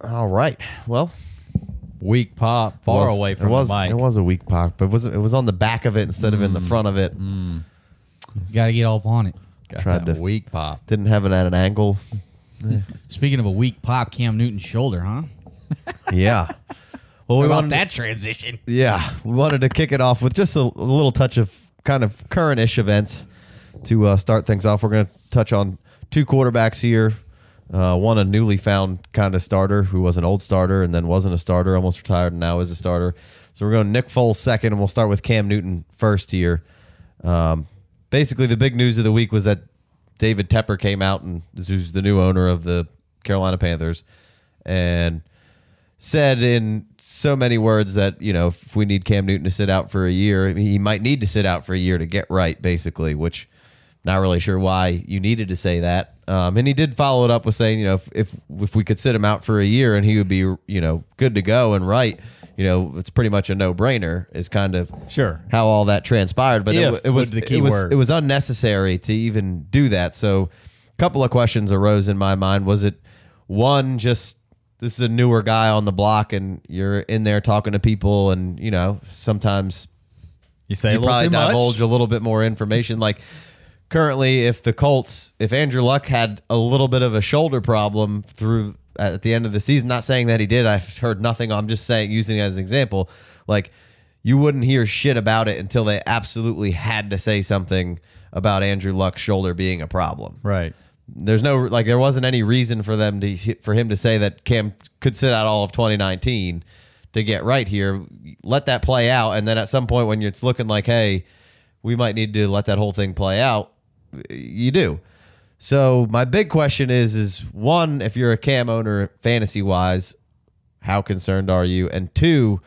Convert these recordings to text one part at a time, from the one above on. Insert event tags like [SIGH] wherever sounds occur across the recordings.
All right. Well, Weak pop, far was- away from it was, the mic. It was a weak pop, but it was it was on the back of it instead of in the front of it. Got to get off on it. Got tried that to- weak pop. Didn't have it at an angle. Speaking of a weak pop, Cam Newton's shoulder, huh? [LAUGHS] Yeah. Well, we want that transition? yeah, we wanted to kick it off with just a, a little touch of kind of current-ish events to uh, start things off. We're going to touch on two quarterbacks here. Uh, one a newly found kind of starter who was an old starter and then wasn't a starter, almost retired, and now is a starter. So we're going Nick Foles second, and we'll start with Cam Newton first here. Um, basically, the big news of the week was that David Tepper came out and who's the new owner of the Carolina Panthers, and said in so many words that you know if we need Cam Newton to sit out for a year, he might need to sit out for a year to get right, basically. Which not really sure why you needed to say that. Um, and he did follow it up with saying, you know, if, if if we could sit him out for a year and he would be, you know, good to go and right, you know, it's pretty much a no brainer. Is kind of Sure. how all that transpired. But If it, it was the key it was word. it was unnecessary to even do that. So a couple of questions arose in my mind. Was it one just this is a newer guy on the block and you're in there talking to people and you know sometimes You say you probably too much. divulge a little bit more information. Like currently, if the Colts, if Andrew Luck had a little bit of a shoulder problem through at the end of the season, not saying that he did, I've heard nothing. I'm just saying using it as an example. Like you wouldn't hear shit about it until they absolutely had to say something about Andrew Luck's shoulder being a problem. Right. There's no like there wasn't any reason for them to for him to say that Cam could sit out all of 2019 to get right here. Let that play out, and then at some point when it's looking like, hey, we might need to let that whole thing play out, you do. So my big question is: is one, if you're a Cam owner, fantasy wise, how concerned are you? And two,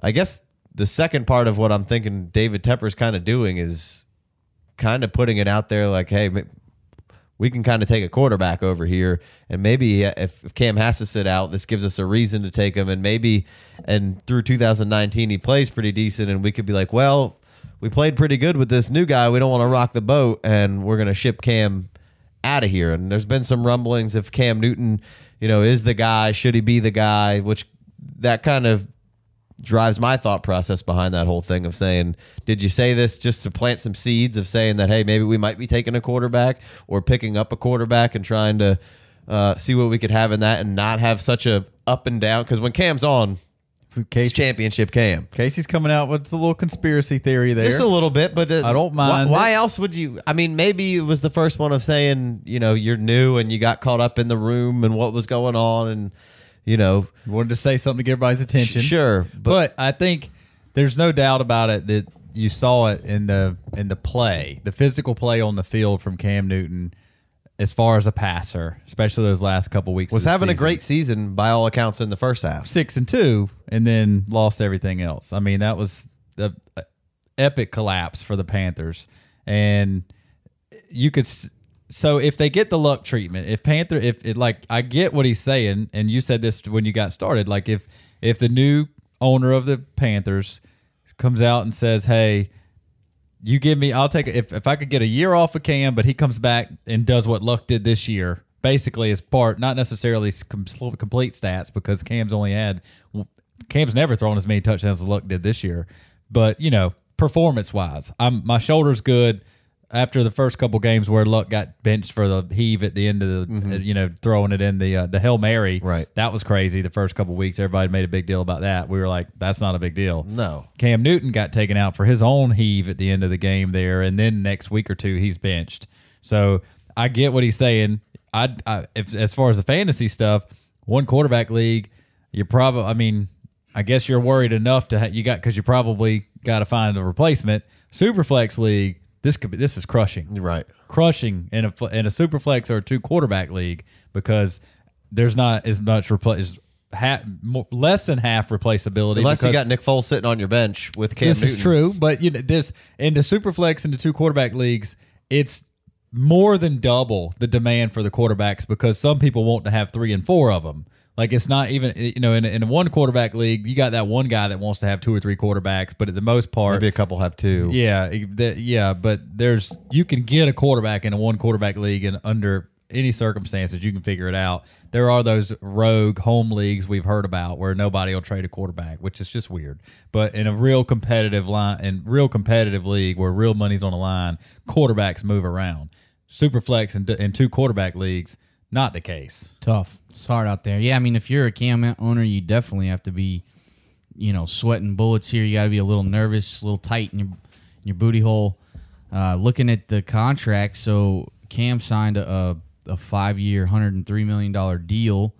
I guess the second part of what I'm thinking David Tepper's kind of doing is kind of putting it out there like, hey, we can kind of take a quarterback over here, and maybe uh, if, if Cam has to sit out, this gives us a reason to take him, and maybe and through 2019 he plays pretty decent, and we could be like, well, we played pretty good with this new guy, we don't want to rock the boat, and we're gonna ship Cam out of here. And there's been some rumblings if Cam Newton, you know, is the guy, should he be the guy, which that kind of drives my thought process behind that whole thing of saying, did you say this just to plant some seeds of saying that, hey, maybe we might be taking a quarterback or picking up a quarterback and trying to uh, see what we could have in that and not have such a up and down? Because when Cam's on, Casey's, championship Cam. Casey's coming out with a little conspiracy theory there. Just a little bit, but uh, I don't why- mind Why, it. else would you? I mean, maybe it was the first one of saying, you know, you're new and you got caught up in the room and what was going on, and you know, Wanted to say something to get everybody's attention. sure, But, I think there's no doubt about it that you saw it in the in the play, the physical play on the field from Cam Newton, as far as a passer, especially those last couple weeks. was having a great season by all accounts in the first half. six and two, and then lost everything else. I mean, that was the epic collapse for the Panthers, and you could. So if they get the luck treatment, if Panther, if it like, I get what he's saying, and you said this when you got started. Like if if the new owner of the Panthers comes out and says, "Hey." You give me, I'll take. If, if I could get a year off of Cam, but he comes back and does what Luck did this year, basically as part, not necessarily complete stats, because Cam's only had, Cam's never thrown as many touchdowns as Luck did this year. But, you know, performance wise, I'm my shoulder's good. After the first couple games where Luck got benched for the heave at the end of the, uh, you know, throwing it in the uh, the hail mary, Right. That was crazy. The first couple weeks, everybody made a big deal about that. We were like, that's not a big deal. No. Cam Newton got taken out for his own heave at the end of the game there, and then next week or two he's benched. So I get what he's saying. I, I if, as far as the fantasy stuff, one quarterback league, you're probably. I mean, I guess you're worried enough to ha- you got because you probably got to find a replacement. Superflex league, this could be this is crushing Right. crushing in a in a super flex or a two quarterback league because there's not as much replace half more, less than half replaceability. Unless you got Nick Foles sitting on your bench with Cam this Newton. is true, but you know, this in the super flex and the two quarterback leagues, it's more than double the demand for the quarterbacks because some people want to have three and four of them. Like it's not even eh, you know in a, in a one quarterback league, you got that one guy that wants to have two or three quarterbacks, but at the most part, Maybe a couple have two. yeah, yeah, but there's you can get a quarterback in a one quarterback league and under any circumstances, you can figure it out. There are those rogue home leagues we've heard about where nobody will trade a quarterback, which is just weird. But in a real competitive line, in real competitive league where real money's on the line, quarterbacks move around. Superflex and, and two quarterback leagues, not the case. Tough. It's hard out there. Yeah, I mean, if you're a Cam owner, you definitely have to be, you know, sweating bullets here. You got to be a little nervous, a little tight in your in your booty hole. Uh, looking at the contract, so Cam signed a, a five year, hundred and three million dollar deal.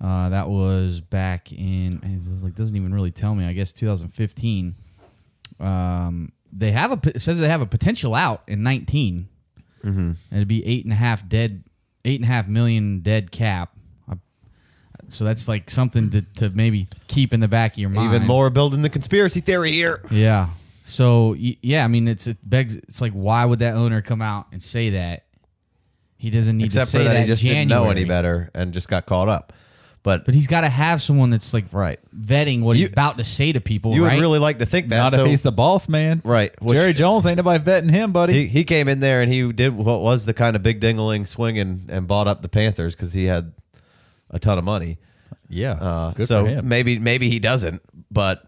Uh, that was back in. man, This like doesn't even really tell me. I guess 2015. Um, they have a it says they have a potential out in 19. Mm-hmm. It'd be eight and a half dead, eight and a half million dead cap. So that's like something to, to maybe keep in the back of your mind. Even more building the conspiracy theory here. Yeah. So yeah, I mean, it's it begs. It's like, why would that owner come out and say that? He doesn't need Except to say for that, he just January. didn't know any better and just got caught up. But, But he's got to have someone that's like right, vetting what You- he's about to say to people. you right? would really like to think that. Not so- if he's the boss man. right. which- Jerry Jones ain't nobody vetting him, buddy. He, he came in there and he did what was the kind of big dingling swing and, and bought up the Panthers because he had a ton of money. yeah. Uh, good so for him. maybe maybe he doesn't, but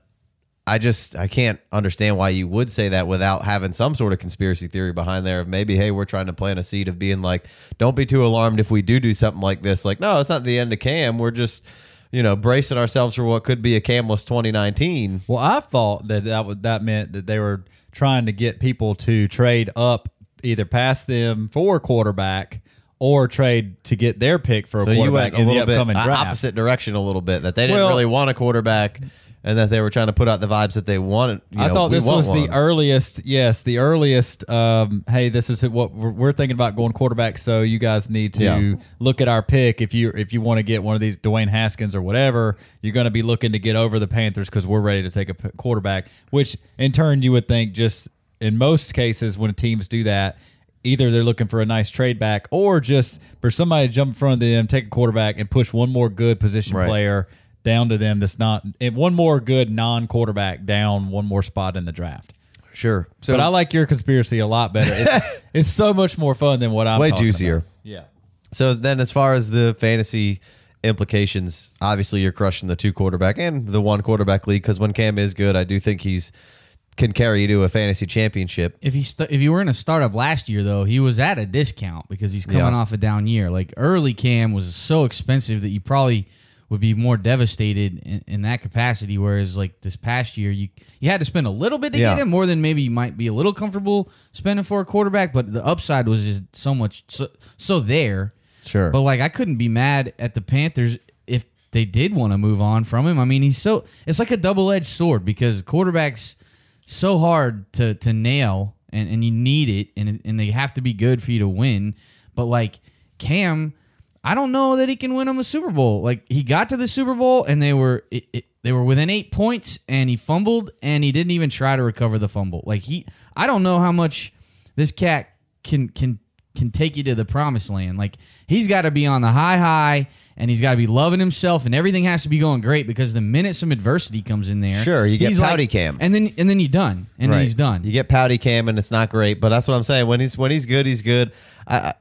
I just I can't understand why you would say that without having some sort of conspiracy theory behind there. Of maybe hey, we're trying to plant a seed of being like, don't be too alarmed if we do do something like this. Like, no, it's not the end of Cam. We're just you know bracing ourselves for what could be a Camless 2019. Well, I thought that that would that meant that they were trying to get people to trade up either past them for quarterback or trade to get their pick for a So you quarterback went a in the little bit upcoming uh, draft. opposite direction a little bit that they didn't Well- really want a quarterback and that they were trying to put out the vibes that they wanted. You I know, thought this was one. the earliest. Yes, the earliest. Um, hey, this is what we're, we're thinking about going quarterback. So you guys need to Yeah. look at our pick if you if you want to get one of these Dwayne Haskins or whatever. You're going to be looking to get over the Panthers because we're ready to take a p- quarterback. Which in turn you would think just in most cases when teams do that. Either they're looking for a nice trade back, or just for somebody to jump in front of them, take a quarterback, and push one more good position Right. player down to them. That's not and one more good non-quarterback down one more spot in the draft. sure. So but I like your conspiracy a lot better. It's, [LAUGHS] it's so much more fun than what I'm way juicier. about. Yeah. So then, as far as the fantasy implications, obviously you're crushing the two quarterback and the one quarterback league because when Cam is good, I do think he's can carry you to a fantasy championship. if he st- if you were in a startup last year though, he was at a discount because he's coming Yeah. off a down year. Like early Cam was so expensive that you probably would be more devastated in, in that capacity. Whereas like this past year, you you had to spend a little bit to Yeah. get him more than maybe you might be a little comfortable spending for a quarterback. But the upside was just so much so, so there. Sure. But like I couldn't be mad at the Panthers if they did want to move on from him. I mean, he's so it's like a double edged sword because quarterbacks so hard to to nail and, and you need it and and they have to be good for you to win. But like Cam, I don't know that he can win him a Super Bowl. Like he got to the Super Bowl and they were it, it, they were within eight points and he fumbled and he didn't even try to recover the fumble. Like he, I don't know how much this cat can can can take you to the promised land. Like he's got to be on the high high and he's got to be loving himself and everything has to be going great because the minute some adversity comes in there, Sure, you get he's pouty like- Cam. and then and then you're done and then Right. he's done. You get pouty Cam, and it's not great. But that's what I'm saying. When he's when he's good, he's good. I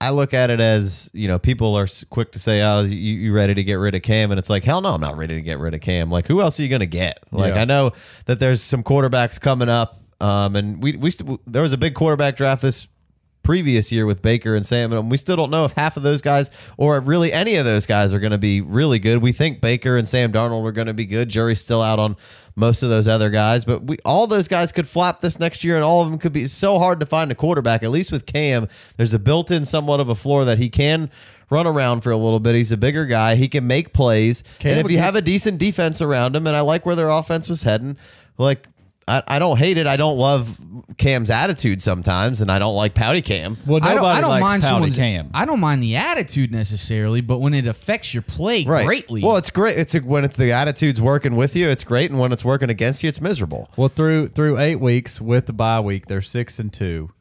I, look at it as you know people are quick to say, "Oh, you, you ready to get rid of Cam?" And it's like, hell no, I'm not ready to get rid of Cam. Like, who else are you going to get? Like, Yeah. I know that there's some quarterbacks coming up, um, and we we st- there was a big quarterback draft this previous year with Baker and Sam, and we still don't know if half of those guys or if really any of those guys are going to be really good. We think Baker and Sam Darnold are going to be good. Jury's still out on most of those other guys, but we all those guys could flap this next year, and all of them could be it's so hard to find a quarterback. At least with Cam, there's a built-in somewhat of a floor that he can run around for a little bit. He's a bigger guy. He can make plays, Cam and if you have a decent defense around him, and I like where their offense was heading, like. I, I don't hate it. I don't love Cam's attitude sometimes, and I don't like Pouty Cam. Well, I don't, I don't likes mind pouty someone's Cam. I don't mind the attitude necessarily, but when it affects your play greatly, Well, it's great. It's a, when it's the attitude's working with you, it's great, and when it's working against you, it's miserable. Well, through through eight weeks with the bye week, they're six and two,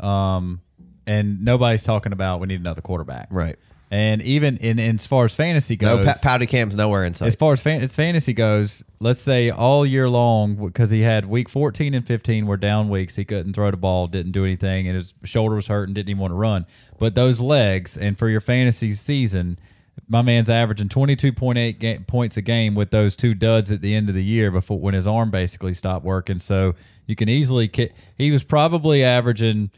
um, and nobody's talking about we need another quarterback. Right. And even in, in as far as fantasy No, goes, pa- Pouty Cam's nowhere in sight. as far as, fan, as fantasy goes, let's say all year long, because he had week 14 and 15 were down weeks. He couldn't throw the ball, didn't do anything, and his shoulder was hurting, didn't even want to run. But those legs, and for your fantasy season, my man's averaging 22.8 ga- points a game with those two duds at the end of the year before when his arm basically stopped working. So you can easily, he was probably averaging,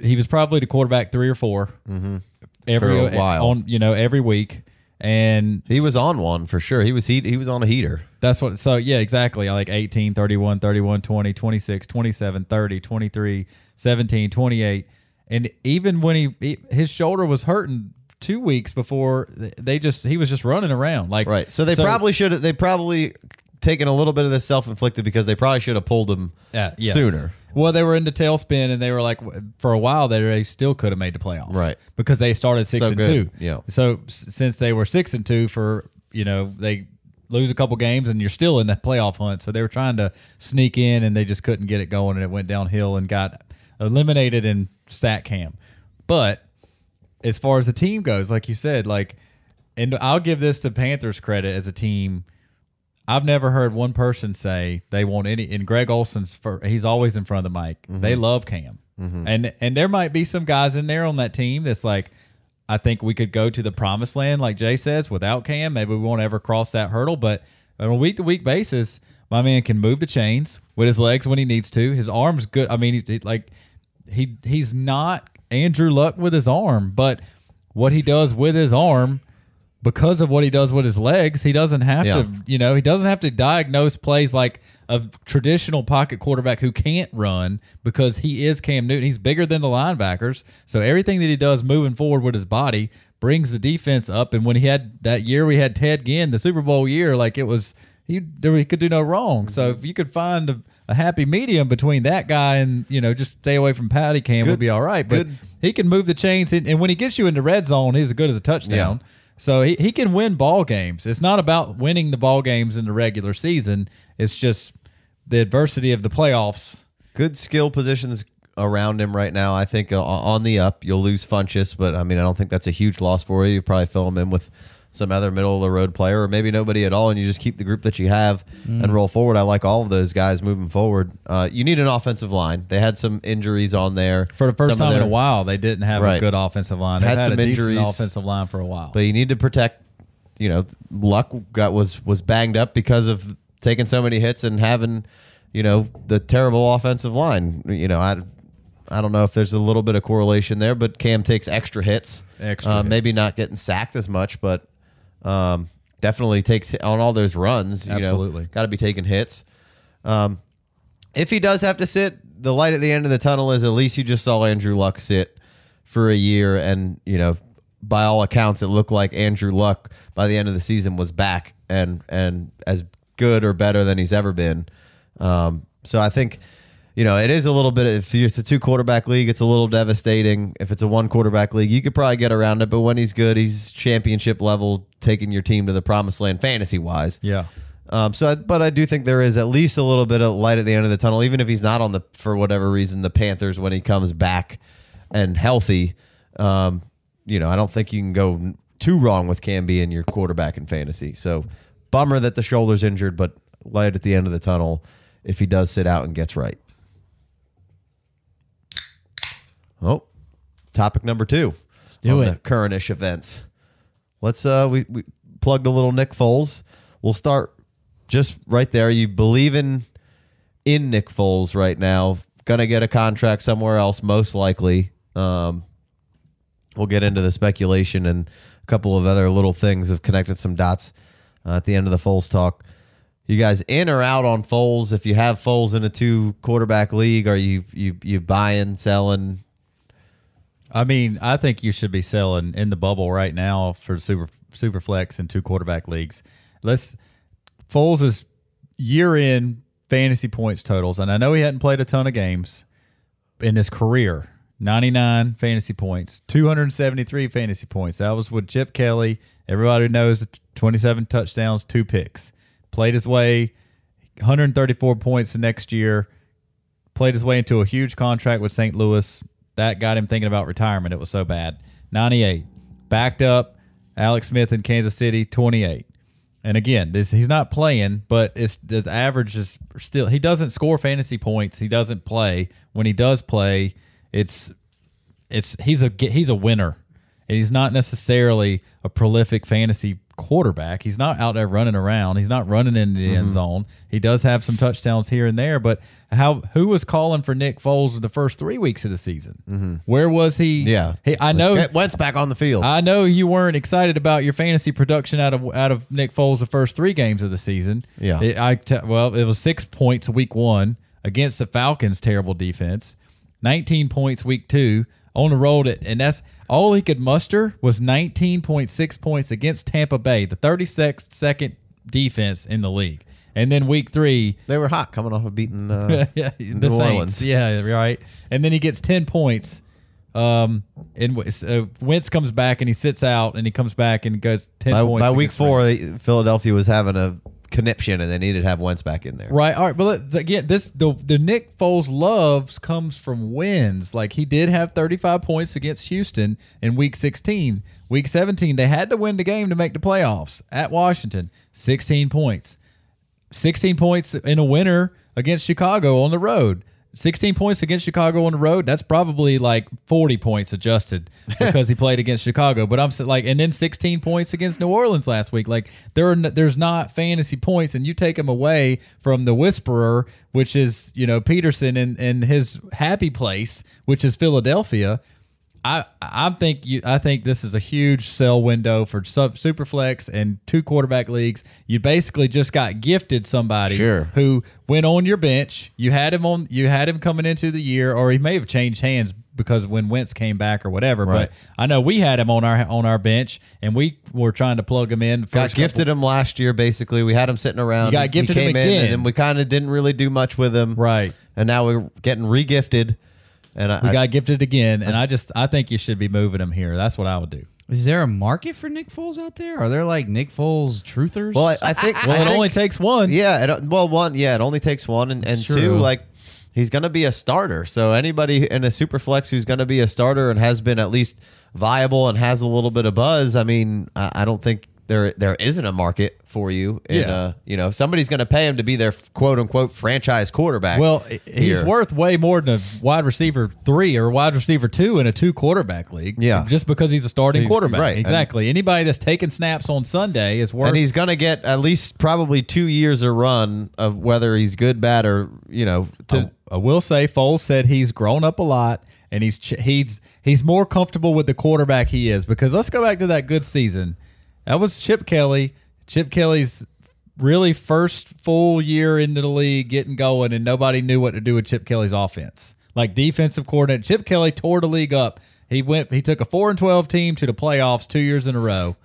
he was probably the quarterback three or 4 mm-hmm. Every For a uh, while. on you know every week. And he was on one for sure. He was he, he was on a heater. that's what, so yeah, exactly. Like 18, 31, 31, 20, 26, 27, 30, 23, 17, 28. And even when he, he his shoulder was hurting two weeks before they just, he was just running around. Like, Right. So they probably should have. They probably taken a little bit of this self inflicted because they probably should have pulled him Yeah, yes. sooner. Well, they were into tailspin, and they were like, for a while, they, they still could have made the playoffs, Right. Because they started six So and good, two. yeah. So s- since they were six and two for you know they lose a couple games and you're still in the playoff hunt, so they were trying to sneak in and they just couldn't get it going, and it went downhill and got eliminated in sack cam. But as far as the team goes, like you said, like, and I'll give this to Panthers credit as a team. I've never heard one person say they want any. And Greg Olsen's for he's always in front of the mic. Mm-hmm. They love Cam, mm-hmm. and and there might be some guys in there on that team that's like, I think we could go to the promised land, like Jay says, without Cam. Maybe we won't ever cross that hurdle, but on a week to week basis, my man can move the chains with his legs when he needs to. His arm's good. I mean, he- like he he's not Andrew Luck with his arm, but what he does with his arm because of what he does with his legs, he doesn't have Yeah. to, you know, he doesn't have to diagnose plays like a traditional pocket quarterback who can't run because he is Cam Newton. He's bigger than the linebackers. So everything that he does moving forward with his body brings the defense up. And when he had that year, we had Ted Ginn, the Super Bowl year, like it was, he, there, he could do no wrong. So if you could find a, a happy medium between that guy and, you know, just stay away from Patty Cam would be all right. But good- he can move the chains. And, and when he gets you into red zone, he's as good as a touchdown. Yeah. So he, he can win ball games. It's not about winning the ball games in the regular season. It's just the adversity of the playoffs. Good skill positions around him right now. I think uh, on the up. You'll lose Funchess, but I mean, I don't think that's a huge loss for you. You probably fill him in with some other middle of the road player, or maybe nobody at all, and you just keep the group that you have and roll forward. I like all of those guys moving forward. Uh, you need an offensive line. They had some injuries on there For the first Some time in a while, they didn't have a good offensive line. They've Had had, some injuries. offensive line for a while. but you need to protect. You know, luck got was was banged up because of taking so many hits and having, you know, the terrible offensive line. You know, I. I don't know if there's a little bit of correlation there, but Cam takes extra hits. Extra uh, hits. Maybe not getting sacked as much, but um, definitely takes on all those runs. You Absolutely. got to be taking hits. Um, if he does have to sit, the light at the end of the tunnel is at least you just saw Andrew Luck sit for a year, and you know, by all accounts, it looked like Andrew Luck by the end of the season was back and and as good or better than he's ever been. Um, so I think. You know, it is a little bit. If it's a two quarterback league, it's a little devastating. If it's a one quarterback league, you could probably get around it. But when he's good, he's championship level, taking your team to the promised land, fantasy wise. yeah. Um, so, I, but I do think there is at least a little bit of light at the end of the tunnel, even if he's not on the for whatever reason the Panthers when he comes back and healthy. Um, you know, I don't think you can go too wrong with Cam being your quarterback in fantasy. So, bummer that the shoulder's injured, but light at the end of the tunnel if he does sit out and gets right. Oh, topic number two. Let's do on it. The current-ish events. Let's uh we, we plugged a little Nick Foles. We'll start just right there. You believe in in Nick Foles right now. Gonna get a contract somewhere else, most likely. Um, we'll get into the speculation and a couple of other little things have connected some dots uh, at the end of the Foles talk. You guys in or out on Foles? If you have Foles in a two quarterback league, are you you you buying, selling? I mean, I think you should be selling in the bubble right now for super super flex and two quarterback leagues. Let's Foles is year in fantasy points totals, and I know he hadn't played a ton of games in his career. 99 fantasy points, 273 fantasy points. That was with Chip Kelly. Everybody knows 27 touchdowns, two picks. Played his way 134 points next year played his way into a huge contract with St. Louis. That got him thinking about retirement. It was so bad. 98. backed up Alex Smith in Kansas City, 28. And again, this he's not playing, but it's his average is still he doesn't score fantasy points. He doesn't play. When he does play, it's it's he's a he's a winner. And he's not necessarily a prolific fantasy quarterback. He's not out there running around. He's not running in the end mm-hmm. zone. He does have some touchdowns here and there, but how who was calling for Nick Foles the first three weeks of the season? Mm-hmm. Where was he? Yeah. he, I know. Get Wentz back on the field. I know you weren't excited about your fantasy production out of out of Nick Foles the first three games of the season. Yeah. It- I te- well, it was six points week one against the Falcons' terrible defense, nineteen points week two on the road, at, and that's all he could muster was nineteen point six points against Tampa Bay, the thirty second defense in the league, and then week three. they were hot coming off of beating uh, [LAUGHS] the New Saints. Orleans. Yeah, right. And then he gets 10 points. Um, and uh, Wentz comes back and he sits out and he comes back and goes 10 By, points. by week four, Philadelphia was having a conniption and they needed to have Wentz back in there. Right. All right. But let's- again, this the the Nick Foles loves comes from wins. Like he did have 35 points against Houston in Week 16. Week 17, they had to win the game to make the playoffs at Washington. 16 points. 16 points in a winner against Chicago on the road. 16 points against Chicago on the road. That's probably like 40 points adjusted [LAUGHS] because he played against Chicago. But I'm like, and then 16 points against New Orleans last week. Like there are, n- there's not fantasy points, and you take them away from the whisperer, which is you know Pederson and and his happy place, which is Philadelphia. I I think you I think this is a huge sell window for sub, superflex and two quarterback leagues. You basically just got gifted somebody Sure. who went on your bench. You had him on you had him coming into the year, or he may have changed hands because when Wentz came back or whatever. Right. But I know we had him on our on our bench, and we were trying to plug him in. Got first couple- gifted him last year, basically. We had him sitting around. You got He- he gifted him came in, again. and we kind of didn't really do much with him. right. And now we're getting re-gifted. And I, We I- got gifted again, and I just I think you should be moving him here. That's what I would do. Is there a market for Nick Foles out there? Are there like Nick Foles truthers? well, I, I think. Well, I it think- only takes one. Yeah. It, well, one. Yeah, it only takes one, and, and True. two, like he's going to be a starter. So anybody in a super flex who's going to be a starter and has been at least viable and has a little bit of buzz, I mean, I, I don't think there there isn't a market for you. In, Yeah. uh, you know, if somebody's going to pay him to be their quote unquote franchise quarterback. Well, i- he's worth way more than a wide receiver three or wide receiver two in a two quarterback league. Yeah. just because he's a starting He's- quarterback. right. Exactly. Anybody that's taking snaps on Sunday is worth. and he's going to get at least probably two years a run of whether he's good, bad, or you know. To, I, I will say, Foles said he's grown up a lot, and he's he's he's more comfortable with the quarterback he is. Because let's go back to that good season. That was Chip Kelly. Chip Kelly's really first full year into the league, getting going, and nobody knew what to do with Chip Kelly's offense. Like defensive coordinator, Chip Kelly tore the league up. He went. He took a four and twelve team to the playoffs two years in a row,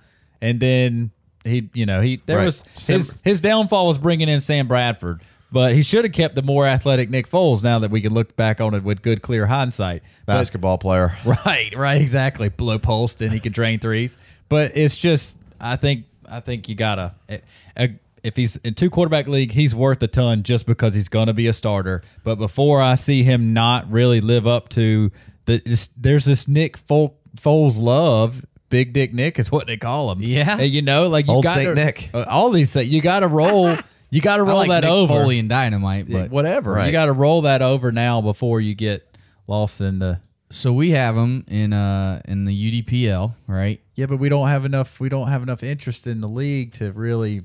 and then he, you know, he there Right. was his his downfall was bringing in Sam Bradford, but he should have kept the more athletic Nick Foles. Now that we can look back on it with good, clear hindsight. But- basketball player. [LAUGHS] right, right, exactly. Blow post and he can drain threes. But it's just, I think, I think you gotta. eh, eh, If he's in two quarterback league, he's worth a ton just because he's gonna be a starter. But before I see him not really live up to the, there's this Nick Fol- Foles love. Big Dick Nick is what they call him. Yeah. Eh, you know, like you Old got Saint Nick. all these things. You got to roll. You got to [LAUGHS] I roll like that Nick over. Foley and Dynamite, but whatever. Right. You got to roll that over now before you get lost in the. So we have him in uh in the UDPL, right? Yeah, but we don't have enough. We don't have enough interest in the league to really.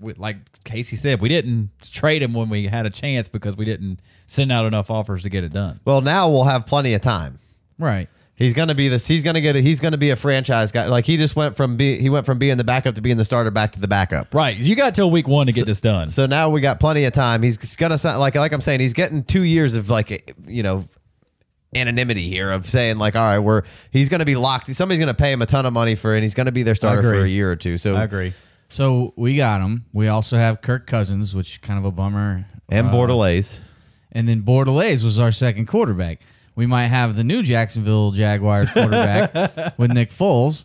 we- Like Casey said, we didn't trade him when we had a chance because we didn't send out enough offers to get it done. Well, now we'll have plenty of time. Right. He's gonna be this. He's gonna get. A, he's gonna be a franchise guy. Like he just went from be. He went from being the backup to being the starter back to the backup. Right. You got till week one to get this done. So now we got plenty of time. He's gonna sound like like I'm saying. He's getting two years of like you know anonymity here of saying like all right we're he's gonna be locked. Somebody's gonna pay him a ton of money for it. and He's gonna be their starter for a year or two. So I agree. So we got him. We also have Kirk Cousins, which is kind of a bummer. and Uh, Bortles. And then Bortles was our second quarterback. We might have the new Jacksonville Jaguars quarterback [LAUGHS] with Nick Foles.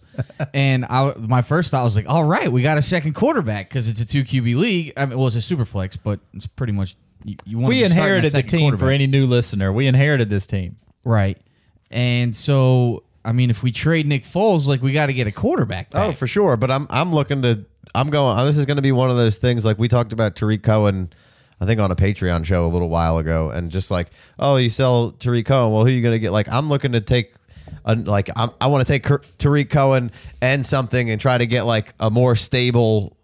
And I, my first thought was like, all right, we got a second quarterback because it's a two QB league. I mean, well, it's a super flex, but it's pretty much you, you want We to start in inherited the team for any new listener. We inherited this team. Right. And so I mean, if we trade Nick Foles, like we got to get a quarterback. Back. Oh, for sure. But I'm I'm looking to I'm going. Uh, this is going to be one of those things like we talked about Tarik Cohen. I think on a Patreon show a little while ago, and just like, oh, you sell Tarik Cohen. Well, who are you going to get? Like, I'm looking to take, a, like, I'm, I want to take Tarik Cohen and something and try to get like a more stable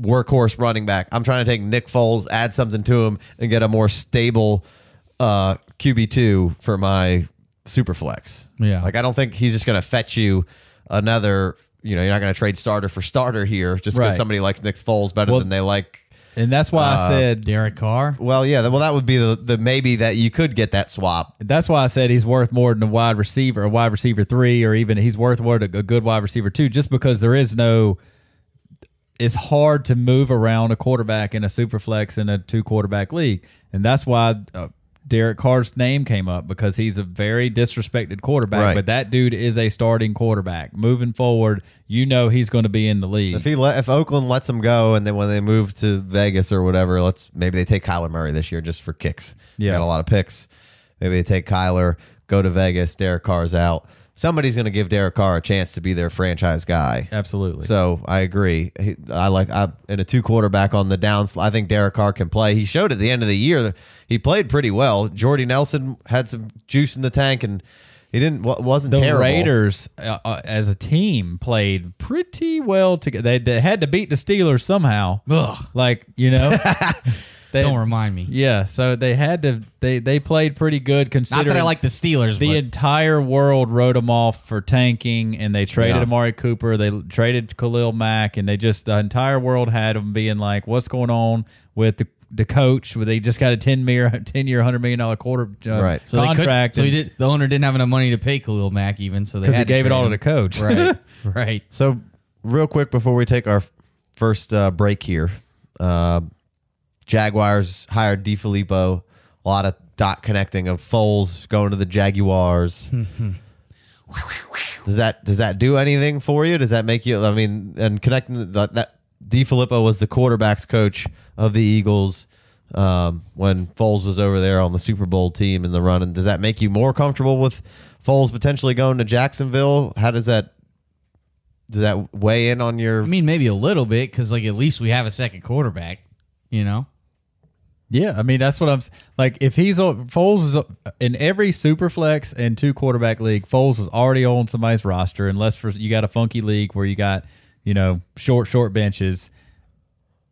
workhorse running back. I'm trying to take Nick Foles, add something to him, and get a more stable uh, QB two for my super flex. Yeah. like I don't think he's just going to fetch you another. You know, you're not going to trade starter for starter here just because Right. somebody likes Nick Foles better Well- than they like. And that's why I said Derek Carr. Well, yeah, well that would be the, the maybe that you could get that swap. That's why I said he's worth more than a wide receiver, a wide receiver three, or even he's worth more than a good wide receiver two, just because there is no. It's hard to move around a quarterback in a super flex in a two quarterback league, and that's why uh, Derek Carr's name came up because he's a very disrespected quarterback. Right. But that dude is a starting quarterback. Moving forward, you know he's going to be in the league. If he let, if Oakland lets him go, and then when they move to Vegas or whatever, let's maybe they take Kyler Murray this year just for kicks. Yeah. got a lot of picks. Maybe they take Kyler, go to Vegas. Derek Carr's out. Somebody's going to give Derek Carr a chance to be their franchise guy. Absolutely. So I agree. He, I like I, in a two quarterback on the downs. I think Derek Carr can play. He showed at the end of the year that he played pretty well. Jordy Nelson had some juice in the tank, and he didn't wasn't terrible. the terrible. Raiders uh, uh, as a team played pretty well together. They, they had to beat the Steelers somehow. Ugh. Like you know, [LAUGHS] they, Don't remind me. yeah. So they had to. They they played pretty good considering. Not that I like the Steelers, the but entire world wrote them off for tanking, and they traded Yeah. Amari Cooper. They traded Khalil Mack, and they just the entire world had them being like, "What's going on with the the coach? Where they just got a ten year ten year hundred million dollar quarter uh, Right. so contract, so he did, the owner didn't have enough money to pay Khalil Mack even, so they because he to gave it trade all to the coach. Right, [LAUGHS] right. So, real quick before we take our first uh, break here, uh, Jaguars hired DiFilippo. A lot of dot connecting of Foles going to the Jaguars. [LAUGHS] does that does that do anything for you? Does that make you? I mean, and connecting the, that DiFilippo was the quarterbacks coach of the Eagles um, when Foles was over there on the Super Bowl team in the run. And does that make you more comfortable with Foles potentially going to Jacksonville? How does that does that weigh in on your I mean, maybe a little bit because like at least we have a second quarterback. You know, Yeah, I mean that's what I'm like. If he's on Foles is in every super flex and two quarterback league, Foles is already on somebody's roster, unless for you got a funky league where you got you know short short benches.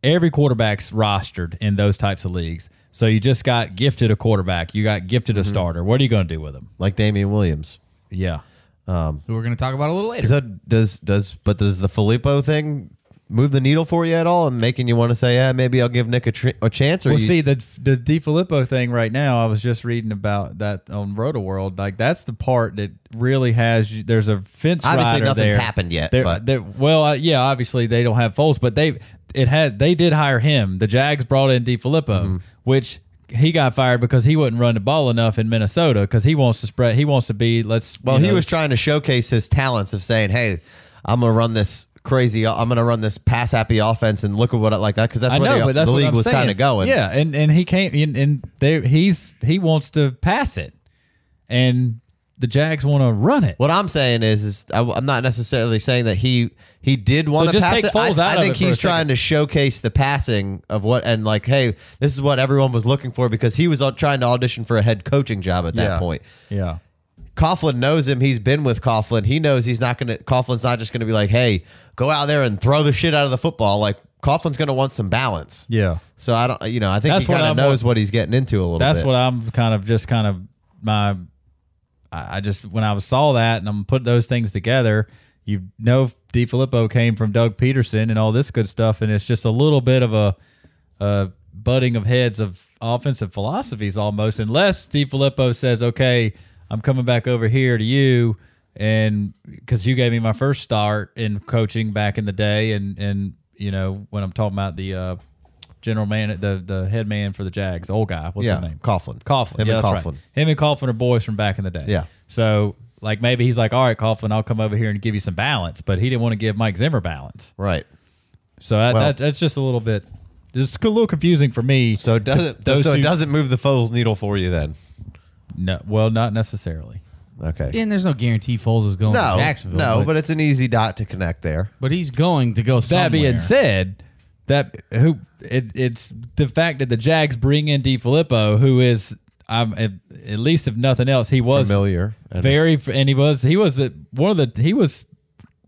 Every quarterback's rostered in those types of leagues, so you just got gifted a quarterback. You got gifted a mm-hmm. starter. What are you going to do with him? like Damien Williams? Yeah, um, who we're going to talk about a little later. Is that does does but does the Filippo thing move the needle for you at all and making you want to say, yeah, maybe I'll give Nick a, tr- a chance? Or well, see the the DiFilippo thing right now. I was just reading about that on Rotoworld. Like that's the part that really has. you- There's a fence Obviously nothing's there. happened yet, There- but- there- well, uh, yeah, obviously they don't have Foles, but they it had they did hire him. The Jags brought in DiFilippo, Mm-hmm. which he got fired because he wouldn't run the ball enough in Minnesota because he wants to spread. He wants to be. Let's. well, he know, was trying to showcase his talents of saying, hey, I'm gonna run this crazy. I'm gonna run this pass happy offense and look at what I like that because that's I where know, the, that's the league was kind of going. Yeah, and and he came and, and there he's he wants to pass it, and the Jags want to run it. What I'm saying is, is I, am not necessarily saying that he he did want to just pass take it. I, out I think he's trying second. to showcase the passing of what and like, hey, this is what everyone was looking for because he was uh, trying to audition for a head coaching job at that Yeah. point. Yeah. Coughlin knows him. He's been with Coughlin. He knows he's not going to. Coughlin's not just going to be like, hey, go out there and throw the shit out of the football. Like Coughlin's going to want some balance. Yeah. So I don't, you know, I think That's he kind of knows what he's getting into a little bit. That's bit. what I'm kind of just kind of my. I I just when I saw that and I'm put those things together, you know, DiFilippo came from Doug Pederson and all this good stuff, and it's just a little bit of a, a butting of heads of offensive philosophies almost. Unless DiFilippo says, "Okay, I'm coming back over here to you." And because you gave me my first start in coaching back in the day, and and you know when I'm talking about the uh, general man, the the head man for the Jags, the old guy, what's yeah, his name? Coughlin. Coughlin. Him yeah, and Coughlin. right. Him and Coughlin are boys from back in the day. Yeah. So like maybe he's like, all right, Coughlin, I'll come over here and give you some balance, but he didn't want to give Mike Zimmer balance. Right. So that, Well- that that's just a little bit, it's a little confusing for me. So it doesn't. So two- it doesn't move the Foles needle for you then. No, well, not necessarily. Okay. And there's no guarantee Foles is going no, to Jacksonville. no, but, but it's an easy dot to connect there. but he's going to go somewhere. That being said, that who it, it's the fact that the Jags bring in DiFilippo, who is um, at, at least if nothing else, he was Familiar. and- very and he was he was at one of the he was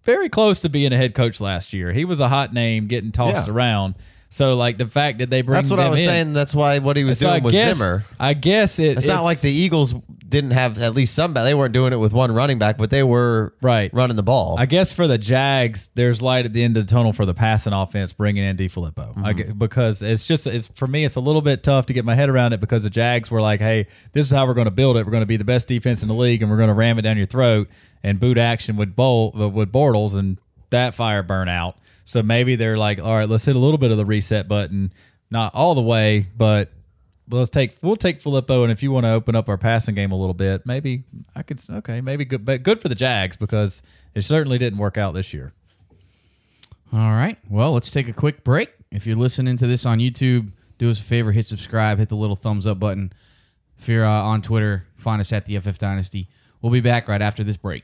very close to being a head coach last year. He was a hot name getting tossed Yeah. around. So like the fact that they bring That's what I was in- saying. That's why what he was So I doing with guess, Zimmer. I guess it, It's, not like the Eagles didn't have at least some. They weren't doing it with one running back, but they were Right. running the ball. I guess for the Jags, there's light at the end of the tunnel for the passing offense, bringing in DiFilippo. I get- because it's just it's for me, it's a little bit tough to get my head around it because the Jags were like, "Hey, this is how we're going to build it. We're going to be the best defense in the league, and we're going to ram it down your throat and boot action with Bowl uh, with Bortles, and that fire burn out." So maybe they're like, "All right, let's hit a little bit of the reset button, not all the way, but." Let's take we'll take Filippo, and if you want to open up our passing game a little bit, maybe I could. Okay, maybe good, but good for the Jags because it certainly didn't work out this year. All right. Well, let's take a quick break. If you're listening to this on YouTube, do us a favor, hit subscribe, hit the little thumbs up button. If you're uh, on Twitter, find us at the FF Dynasty. We'll be back right after this break.